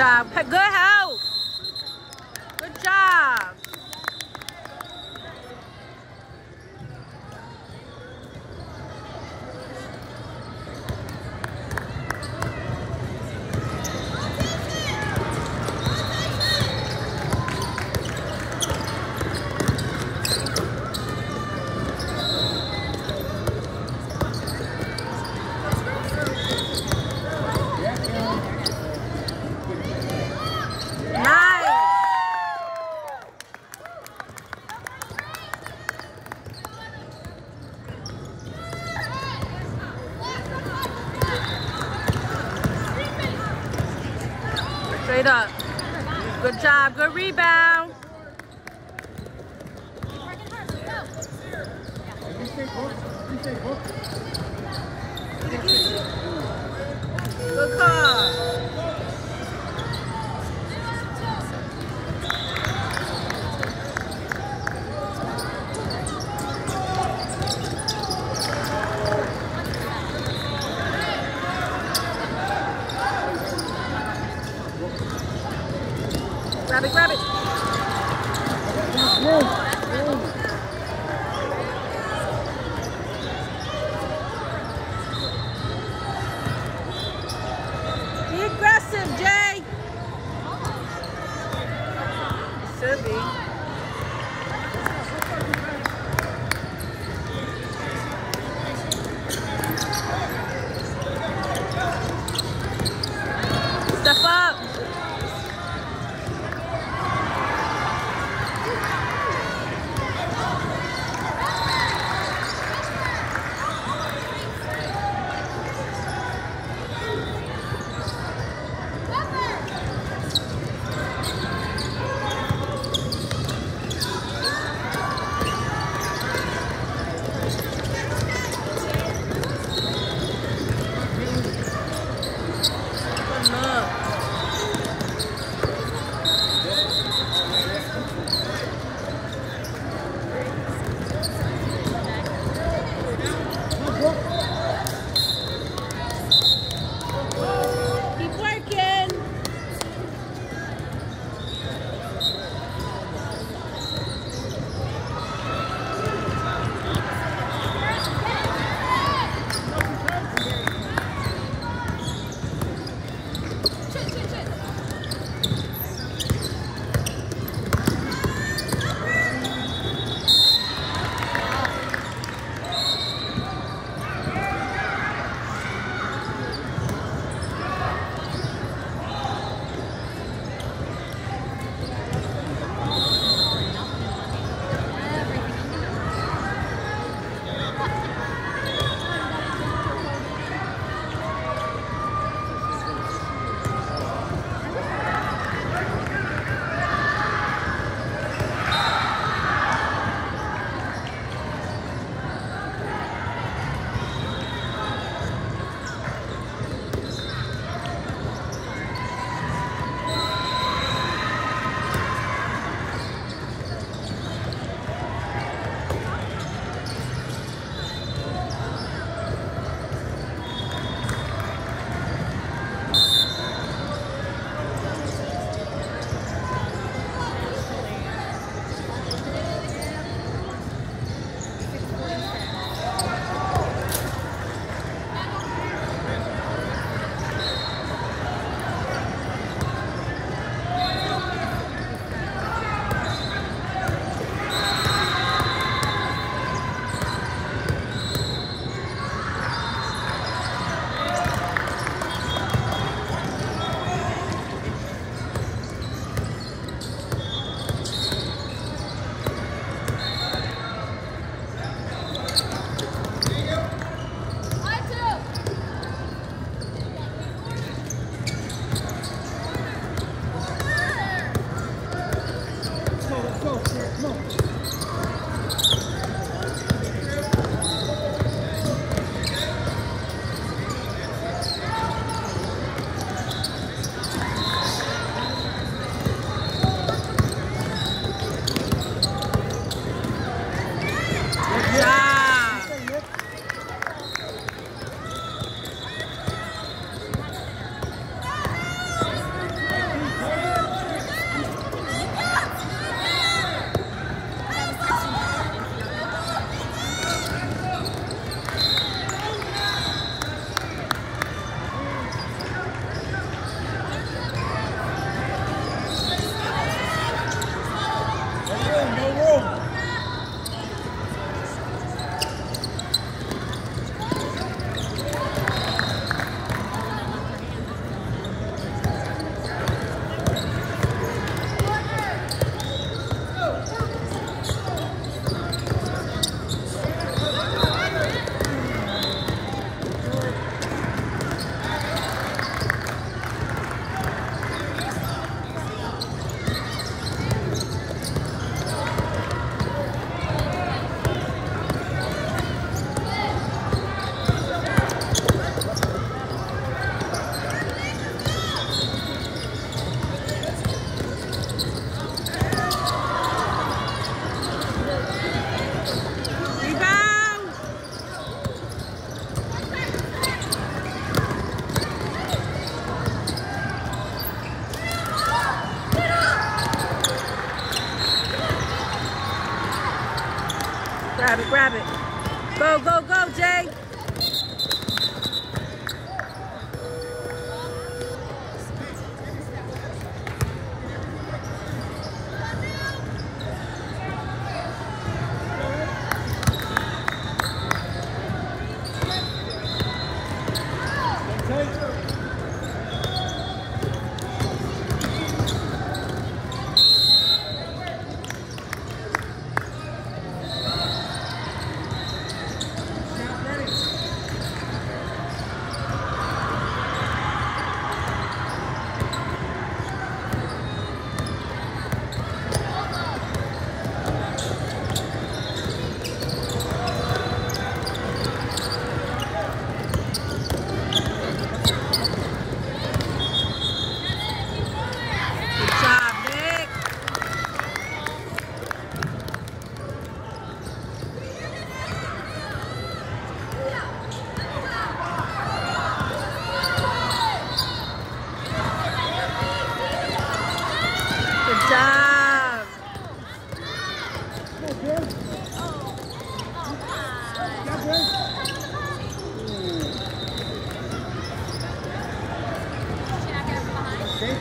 job. Good help.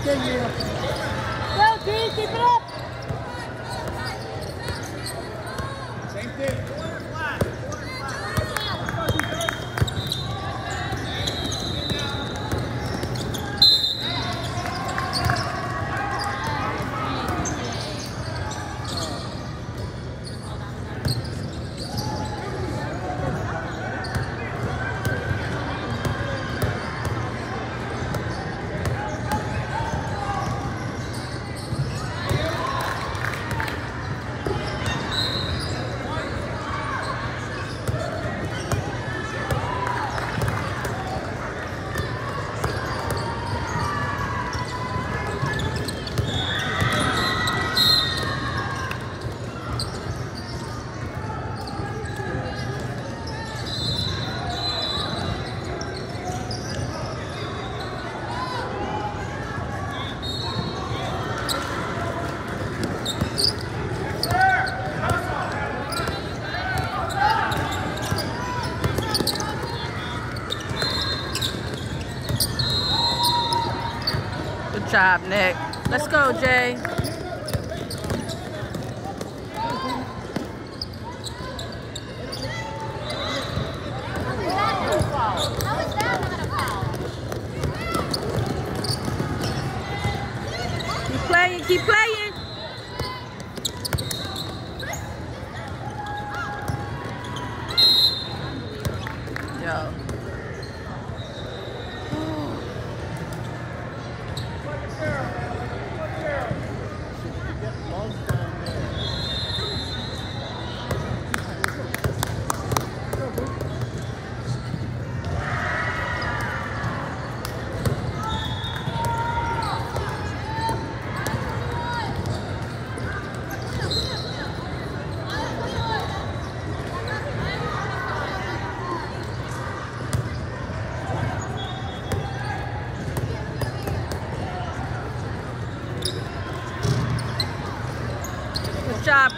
Well, keep it up. job, Nick. Let's go, Jay.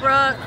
Brooke,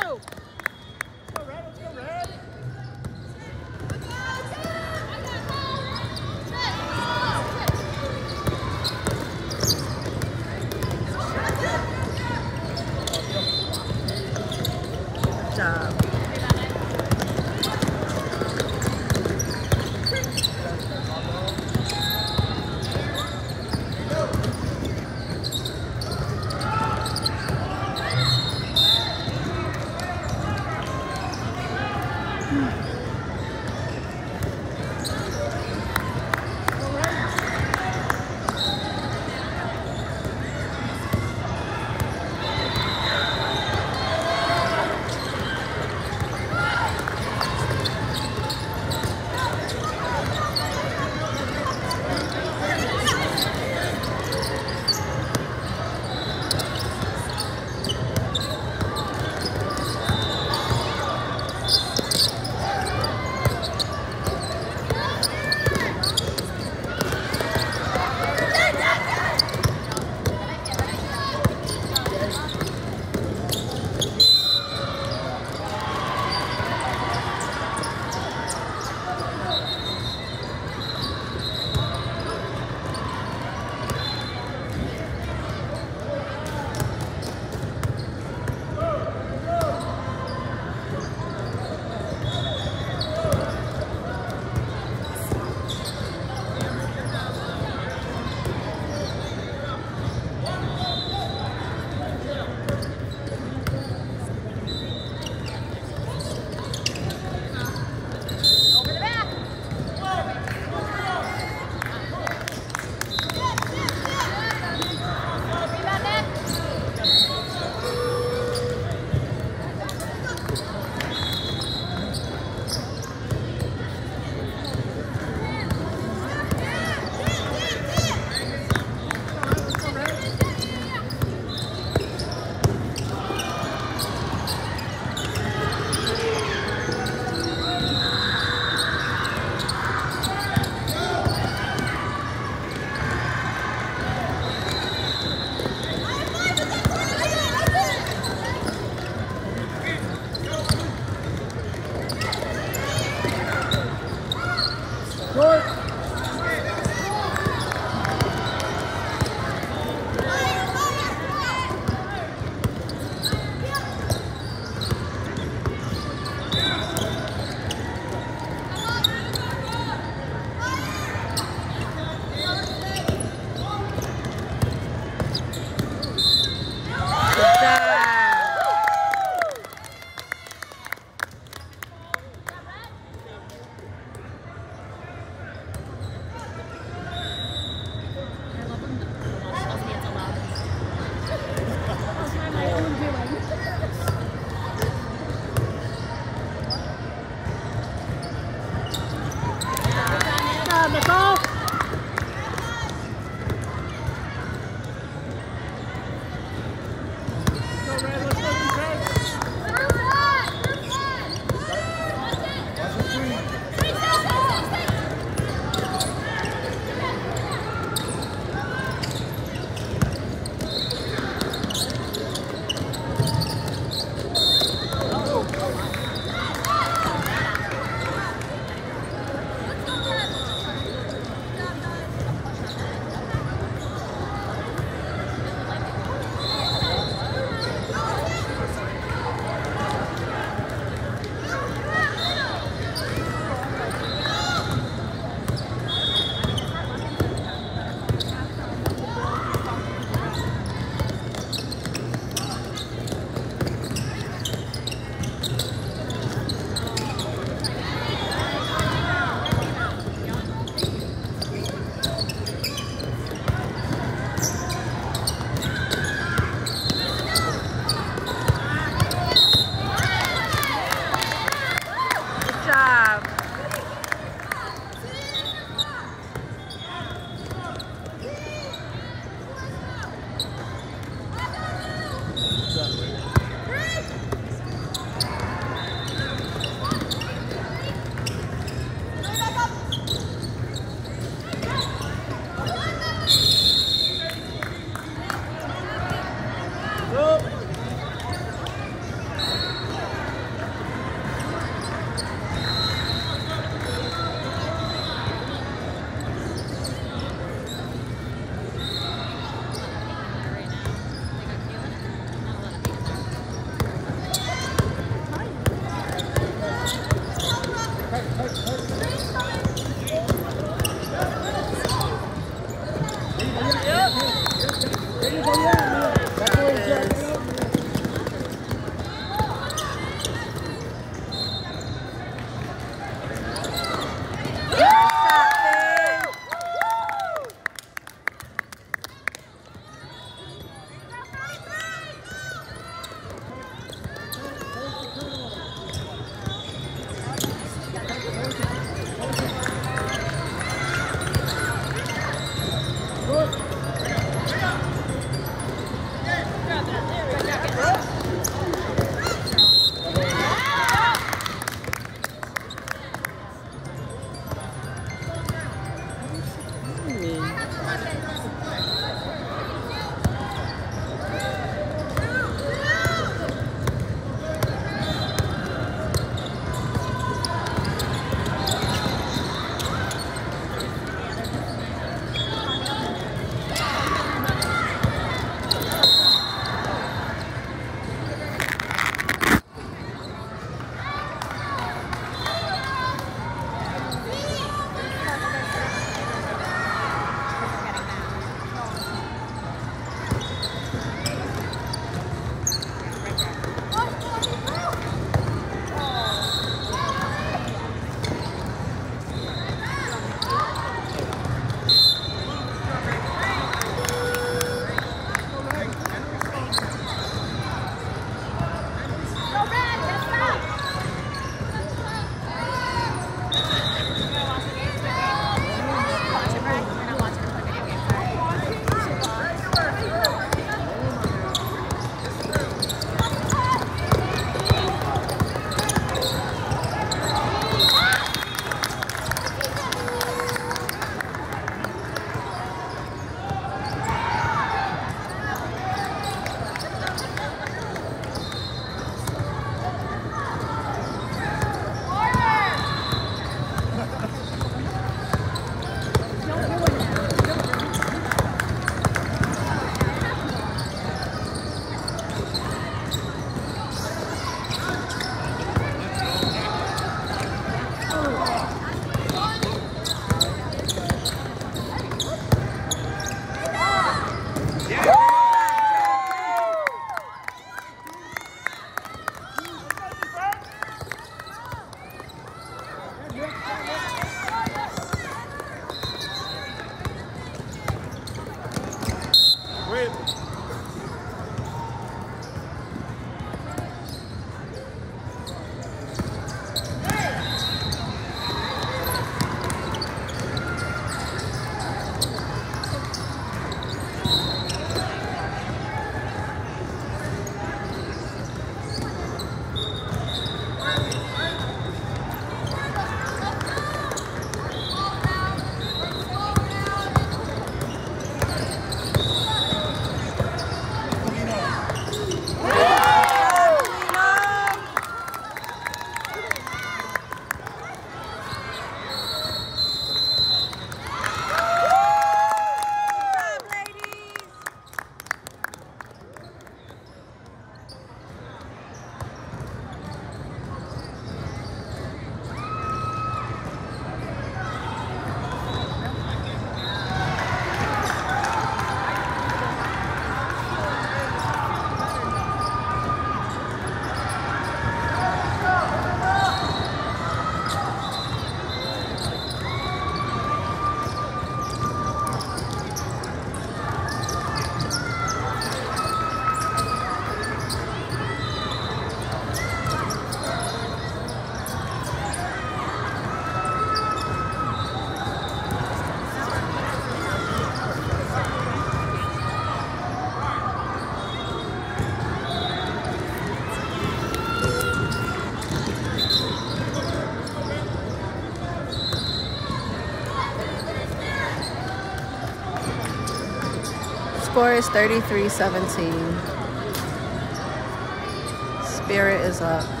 Score is 33-17. Spirit is up.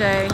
Good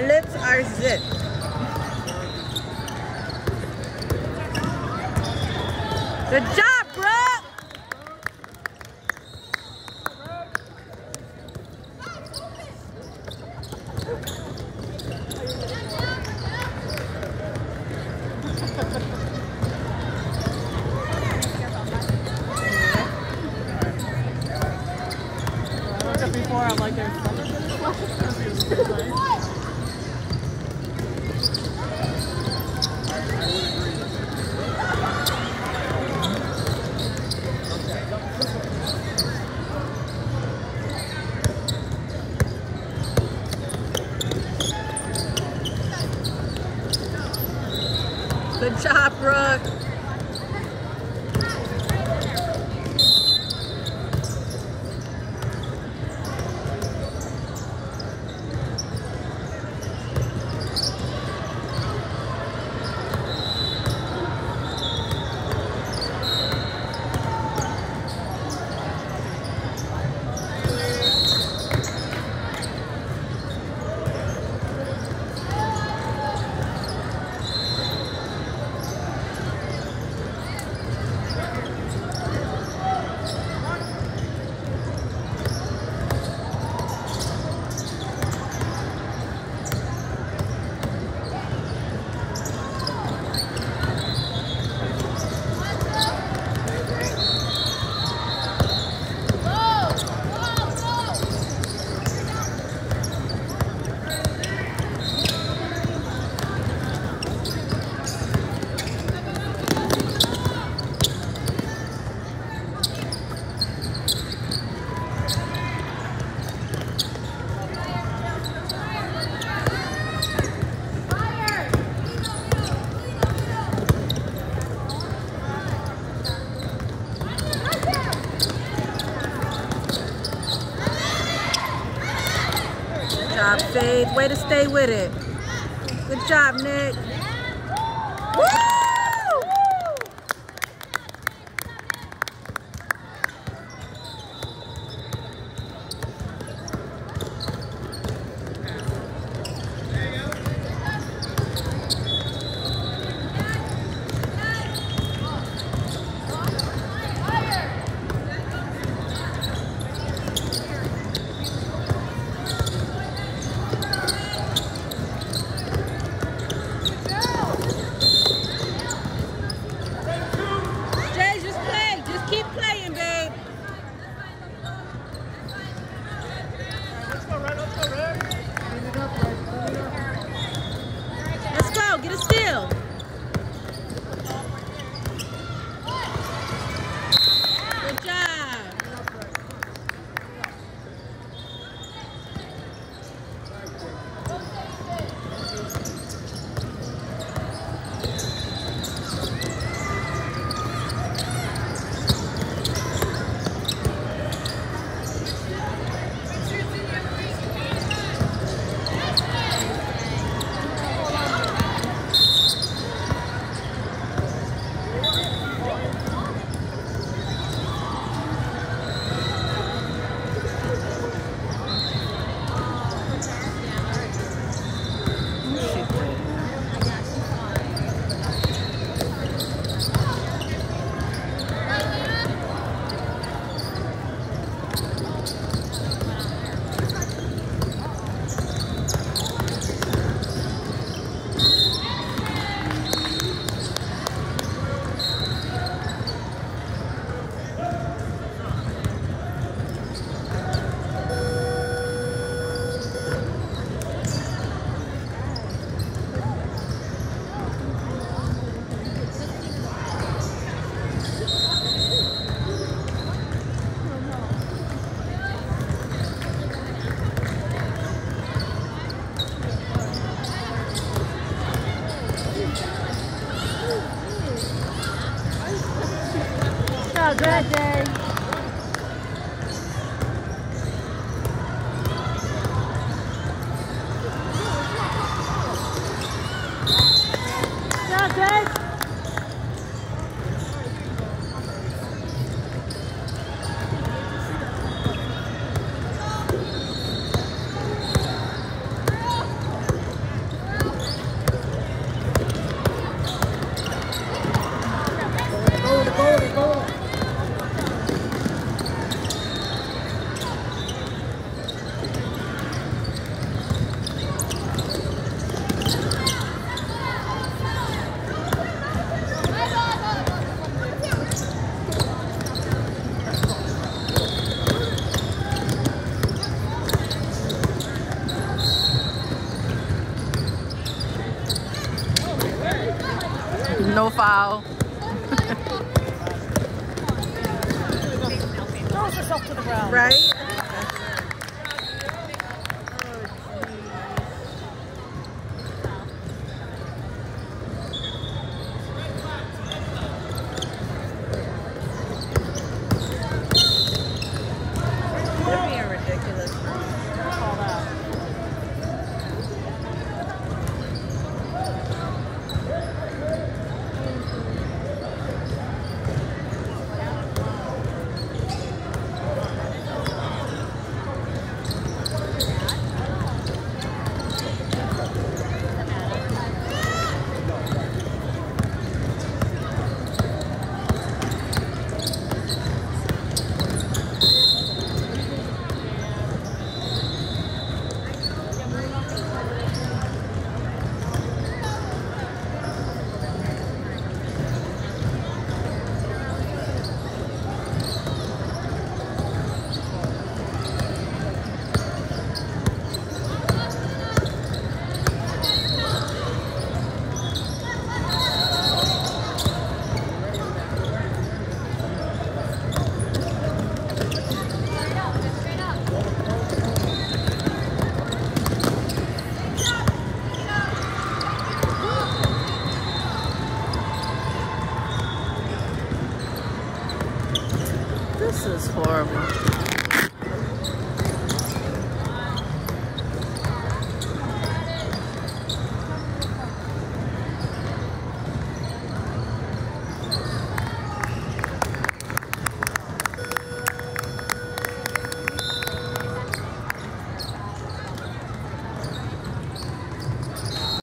My lips are zipped. Way to stay with it. Good job, Nick. Yourself to the ground. Right?